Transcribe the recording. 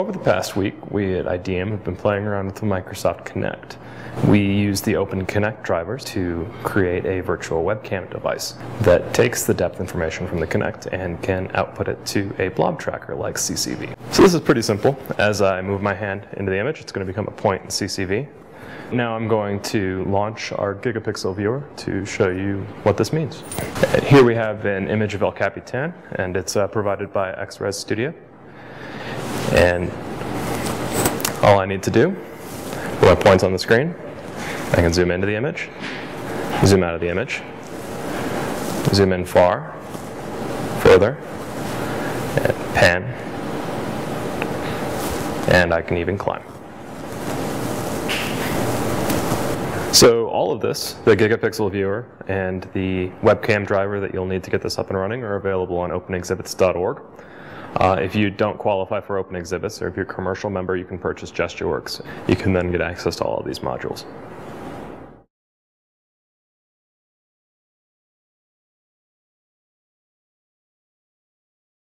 Over the past week, we at Ideum have been playing around with the Microsoft Kinect. We use the Open Kinect drivers to create a virtual webcam device that takes the depth information from the Kinect and can output it to a blob tracker like CCV. So this is pretty simple. As I move my hand into the image, it's going to become a point in CCV. Now I'm going to launch our Gigapixel viewer to show you what this means. Here we have an image of El Capitan, and it's uh, provided by xRez Studio. And all I need to do, with my points on the screen, I can zoom into the image, zoom out of the image, zoom in far, further, and pan, and I can even climb. So all of this, the Gigapixel viewer and the webcam driver that you'll need to get this up and running are available on openexhibits.org. Uh, if you don't qualify for Open Exhibits, or if you're a commercial member, you can purchase GestureWorks. You can then get access to all of these modules.